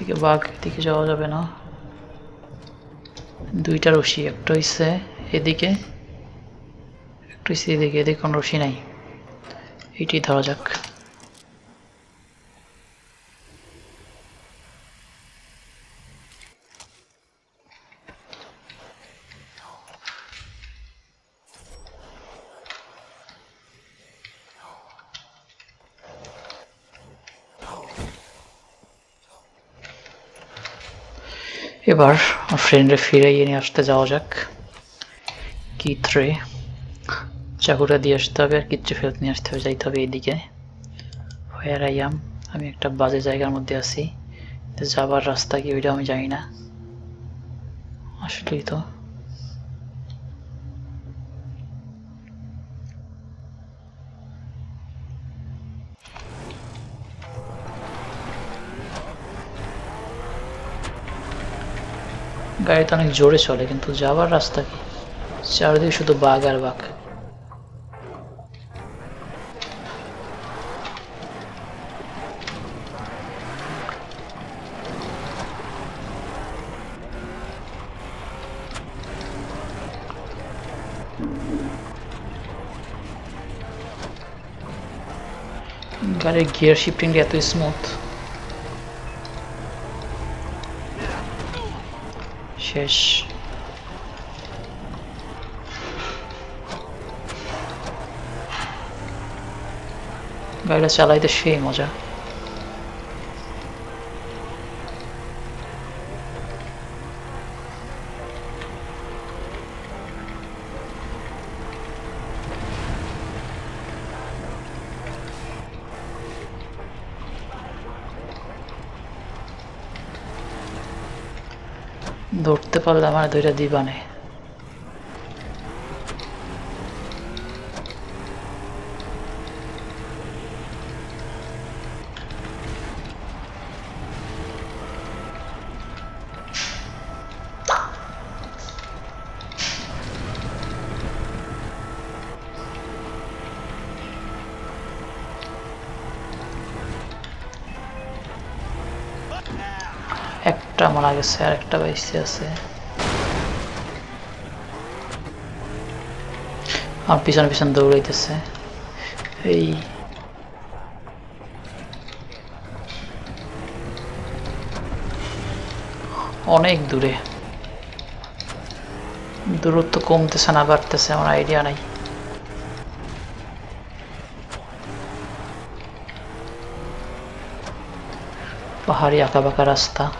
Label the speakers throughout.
Speaker 1: থেকে বাঘ এদিকে যাওয়া যাবে না। দুইটা রশি, একটা হইছে এদিকে, একটা হইছে এদিকে এদিকে কোনো রশি নাই। এটি ধরা যাক। এবার ফ্রেন্ডে ফিরাইয়ে নিয়ে আসতে যাওয়া যাক। কি থ্রে চাকুটা দিয়ে আসতে হবে আর কিচ্ছু ফেরত নিয়ে আসতে হবে, যাইতে হবে এইদিকে। হোয়ার আই আম আমি একটা বাজে জায়গার মধ্যে আছি। যাবার রাস্তা কি ওইটা আমি জানি না। আসলেই তো। গাড়িটা অনেক জোরে চলে, কিন্তু যাওয়ার রাস্তা কি? চারদিকে শুধু বাঘ আর বাঘ। গাড়ির গিয়ার শিফটিং এত smooth Keş. Böyle çalaydı şeyim hoca. ধরতে পারলে আমার দুইটা দিবানে একটা মারা গেছে আর একটা বাইসে আছে। আর পিছন পিছন দৌড়াইতেছে। এই। অনেক দূরে। দূরত্ব কমতেছে না, বাড়তেছে, আমার আইডিয়া নাই। পাহাড়ি আঁকা বাঁকা রাস্তা।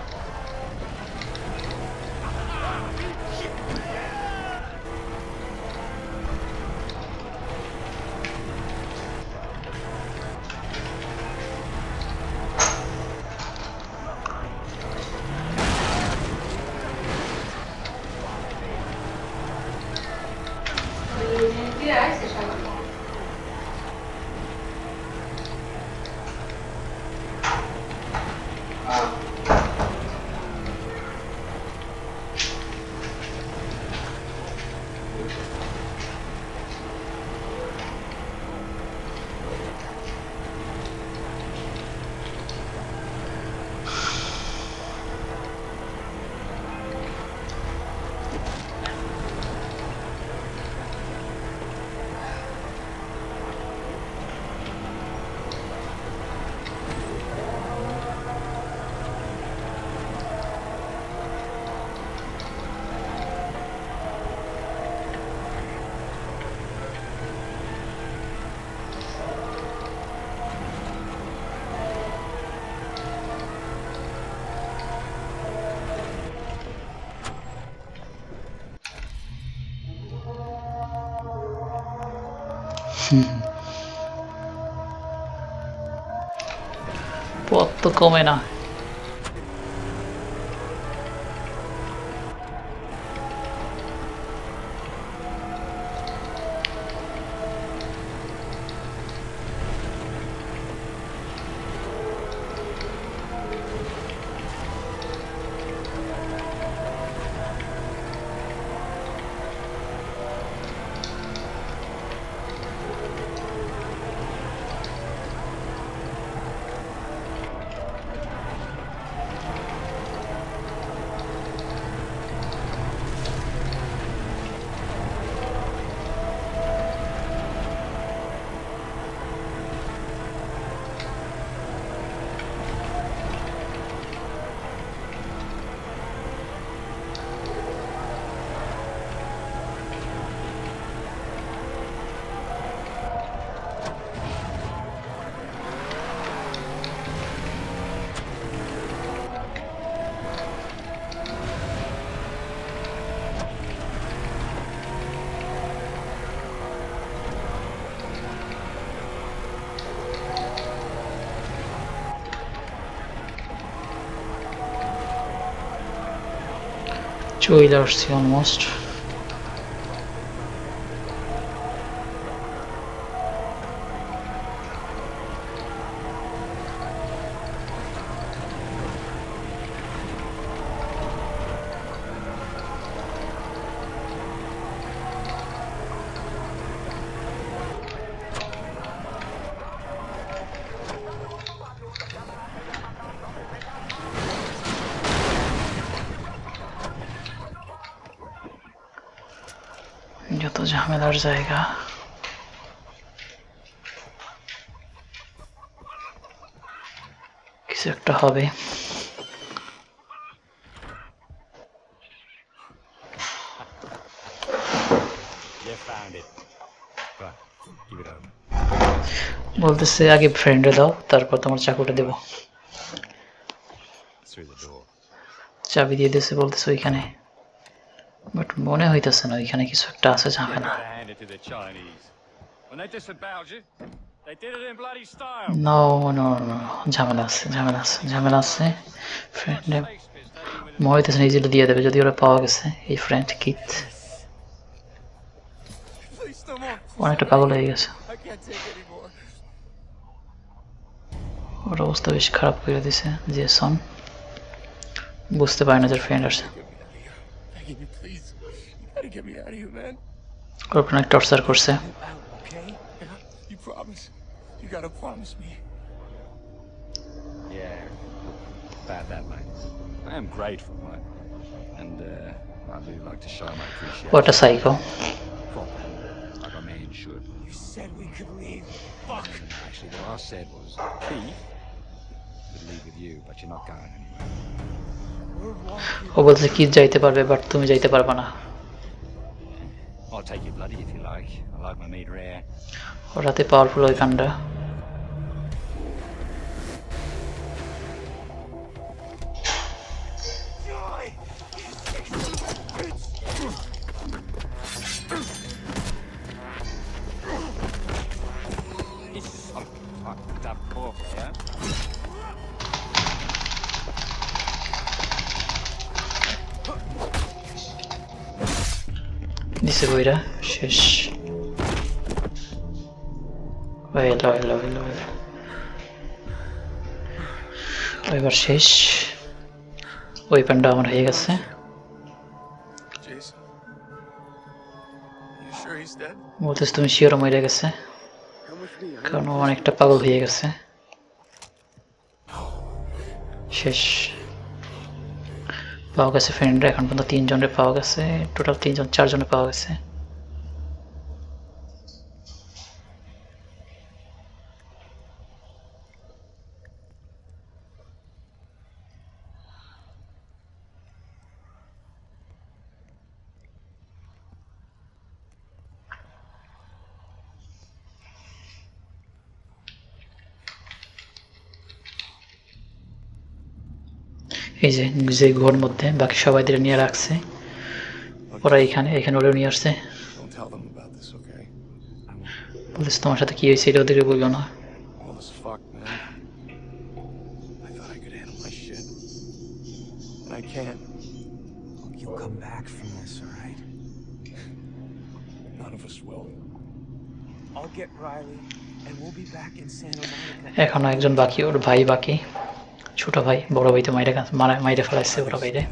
Speaker 1: ぽっとこめな。い কমে না চলে আসছি অলমোস্ট যত ঝামেলার জায়গা কিছু একটা হবে. বলতেছে আগে ফ্রেন্ডে দাও তারপর তোমার চাকুটা দেবো. চাবি দিয়ে দিয়েছে বলতেছে ওইখানে। বাট মনে হইতেছে না ওইখানে কিছু একটা আছে
Speaker 2: style.
Speaker 1: নো নো নো ঝামেলা আছে ঝামেলা আছে ঝামেলা আছে। ফ্রেন্ডে মনে হইতেছে না ইজিলি দিয়ে দেবে যদি ওরা পাওয়া গেছে এই ফ্রেন্ড কিট. অনেকটা পাগল হয়ে গেছে. ওর অবস্থা বেশ খারাপ করে দিছে যে সন বুঝতে পারে না যে ফ্রেন্ড আসছে
Speaker 3: get me out of here, man.
Speaker 1: ওর উপর অনেক টর্চার করছে
Speaker 3: Out, okay? Yeah, you promise. You gotta promise me.
Speaker 2: Yeah, about that, mate. I am grateful, mate. And, uh, I'd really like to show my appreciation.
Speaker 1: ওটা psycho
Speaker 2: Proper, like a man should.
Speaker 3: You said we could leave. Fuck.
Speaker 2: Actually, what I said was, Keith would leave with you, but you're not going anywhere.
Speaker 3: We're walking.
Speaker 1: ও বলছে কি যাইতে পারবে but তুমি যাইতে পারবে না
Speaker 2: I'll take your bloody if you like. I like my meat rare. What are the powerful Oikanda?
Speaker 1: নিচে বইরা শেষ। এলো এলো এলো এবার শেষ। ওই প্যান্ডটা আমার হয়ে গেছে? বলতেছে তুমি শিওর মরে গেছে। কারণ ও অনেকটা পাগল হয়ে গেছে। শেষ। পাওয়া গেছে ফ্রেন্ডরা এখন পর্যন্ত তিনজনের পাওয়া গেছে টোটাল তিনজন চারজনে পাওয়া গেছে। এই যে যে গুহর মধ্যে বাকি সবাই ধরে নিয়ে রাখছে। ওরা এখানে এখানে ওরা নিয়ে আসছে। বলিস তোমার সাথে কি হয়েছে এটা ওদেরকে বলব না? এখনও একজন বাকি ওর ভাই বাকি। ছোট ভাই বড় ভাই তো মাইরা মাইরা ফেলাইছে
Speaker 3: বড় ভাইরে।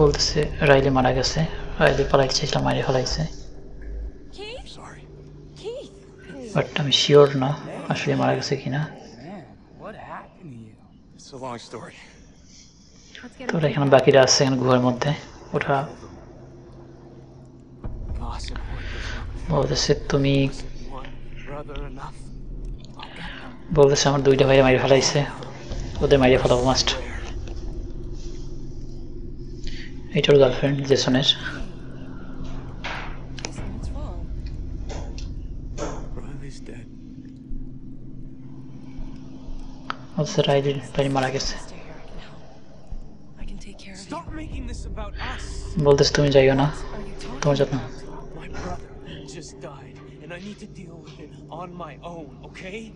Speaker 1: বলতেছে রাইলে মারা গেছে রাইলে পালাইতে চাইছিলাম মাইরে ফেলাইছে। বাট আমি শিওর না আসলে মারা গেছে কিনা। তো এখানে বাকিরা আছে এখানে গুহার মধ্যে
Speaker 4: ওঠা।
Speaker 1: বলতেছে তুমি বলতেছে আমার দুইটা ভাইরে মাইরে ফেলাইছে। ওদের মাইরে ফেলাবো মাস্ট এইটার গার্লফ্রেন্ড জেসনের বলতেছে তুমি যাইও না। তোমার যত্ন।
Speaker 4: Need to deal with it on my own, okay?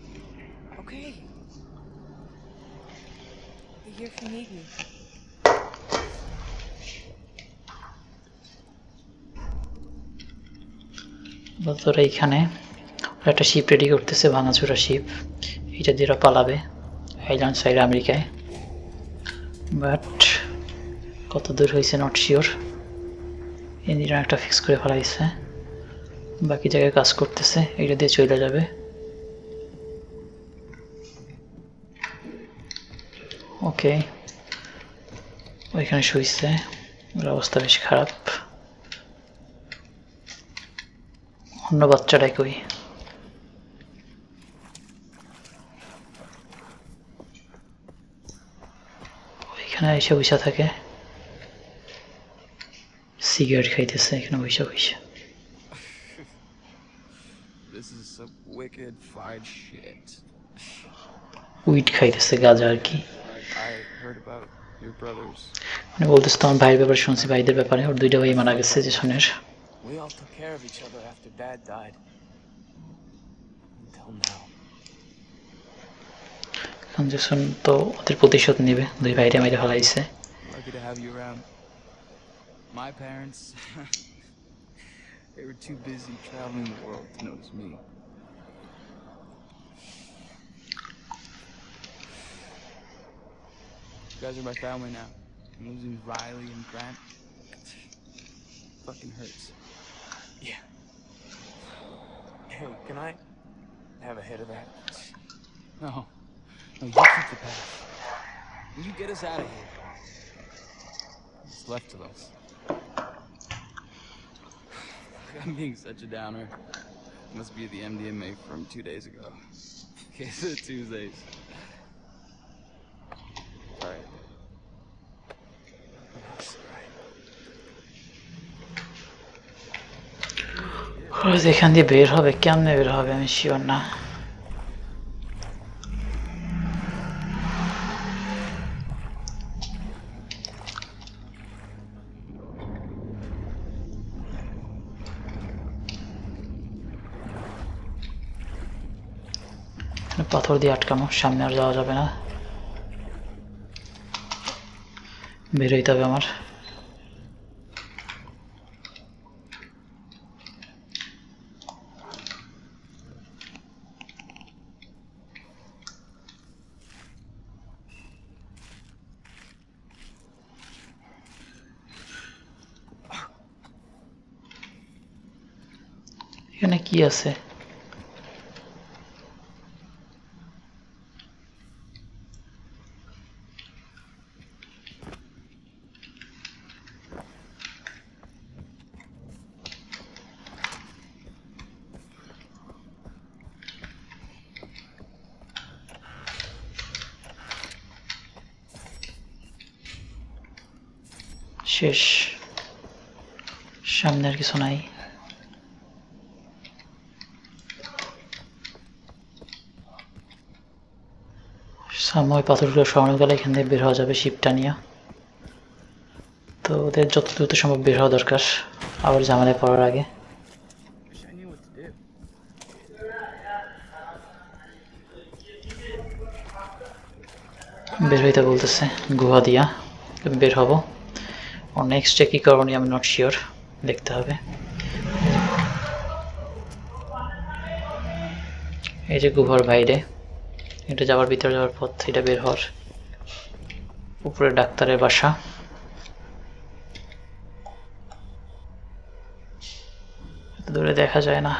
Speaker 5: Okay. Be here if you need me.
Speaker 1: তোরা এইখানে ওরা একটা শিপ রেডি করতেছে ভাঙাচোরা শিপ এটা দিয়ে ওরা পালাবে আইল্যান্ড সাইড আমেরিকায় বাট কত দূর হয়েছে নট শিওর ইঞ্জিন একটা ফিক্স করে ফেলা হয়েছে বাকি জায়গায় কাজ করতেছে, এটা দিয়ে চলে যাবে। ওকে, ওইখানে শুইছে, ওর অবস্থা বেশ খারাপ। অন্য বাচ্চাটাই কই? ওইখানে এসে বসে থাকে। সিগারেট খাইতেছে, এখানে বসে বসে।
Speaker 3: This is some wicked fried shit.
Speaker 1: Weed খাইতেছে গাঁজা আর কি
Speaker 3: I heard about your brothers.
Speaker 1: মানে বলতেছে তোমার ভাইয়ের ব্যাপারে শুনছি ভাইদের ব্যাপারে ওর দুইটা ভাই মারা গেছে যে শোনের
Speaker 4: We all took care of each other after Dad died. Until now.
Speaker 1: এখন যে শোন তো ওদের প্রতিশোধ নেবে দুই ভাইরে মেরে ফেলাইছে
Speaker 3: they were too busy traveling the world to notice me. You guys are my family now. I'm losing Riley and Grant fucking hurts.
Speaker 4: Yeah. Hey, can I have a hit of that?
Speaker 3: No. No, you keep the path. You get us out of here. What's left of us? I'm being such a downer. Must be the MDMA from two days ago. Okay, so Tuesdays. Alright.
Speaker 1: Och det kan det bli, har vi kan nu, har vi en kjorna. পাথর দিয়ে আটকানো, সামনে আর যাওয়া যাবে না। বের হইতে হবে আমার। এখানে কি আছে? শেষ। সামনে আর কিছু নাই। ওই পাথরগুলো সরানো গেলে এখান থেকে বের হওয়া যাবে শিপটা নিয়ে। তো ওদের যত দ্রুত সম্ভব বের হওয়া দরকার। আবার ঝামেলায় পড়ার আগে. বের হইতে বলতেছে, গুহা দিয়া। বের হব। নেক্সটে কী করব আমি নট শিওর দেখতে হবে। এই যে গুহার বাইরে, এটা যাওয়ার ভিতরে যাওয়ার পথ, এটা বের হওয়ার উপরে ডাক্তারের বাসা। দূরে দেখা যায় না।